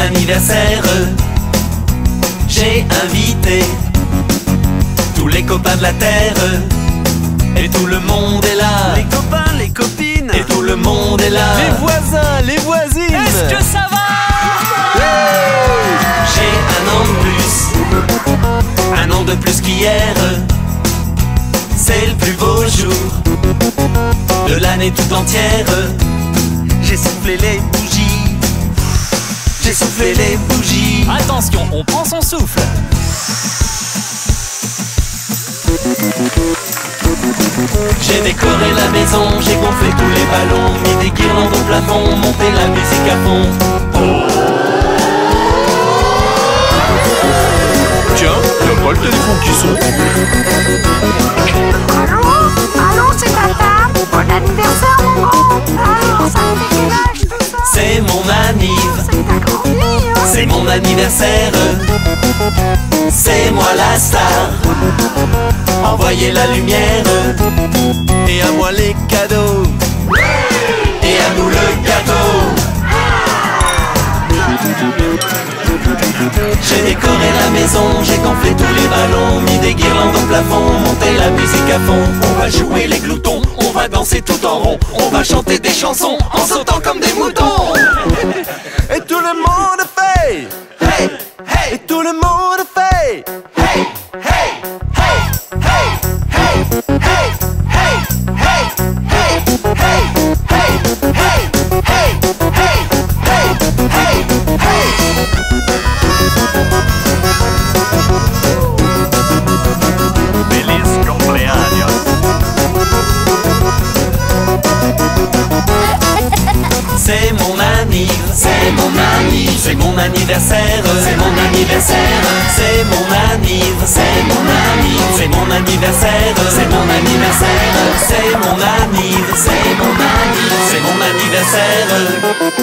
anniversaire. J'ai invité tous les copains de la terre. Et tout le monde est là. Les copains, les copines Et tout le monde est là. Les voisins, les voisines Est-ce que ça va? J'ai un an de plus, un an de plus qu'hier. C'est le plus beau jour de l'année tout entière. J'ai soufflé les bougies J'ai soufflé les bougies. Attention, on prend son souffle. J'ai décoré la maison, j'ai gonflé tous les ballons, mis des guirlandes au plafond, monté la musique à fond. Tiens, y'a pas le téléphone qui sonne anniversaire. C'est moi la star. Envoyez la lumière Et à moi les cadeaux et à nous le gâteau. J'ai décoré la maison, j'ai gonflé tous les ballons, mis des guirlandes au plafond, monté la musique à fond. On va jouer les gloutons, on va danser tout en rond, on va chanter des chansons en sautant comme des moutons. c'est mon anniversaire, c'est mon anniversaire, c'est mon anniv, c'est mon anniv, c'est mon anniversaire, c'est mon anniversaire, c'est mon anniv, c'est mon anniv, c'est mon anniversaire.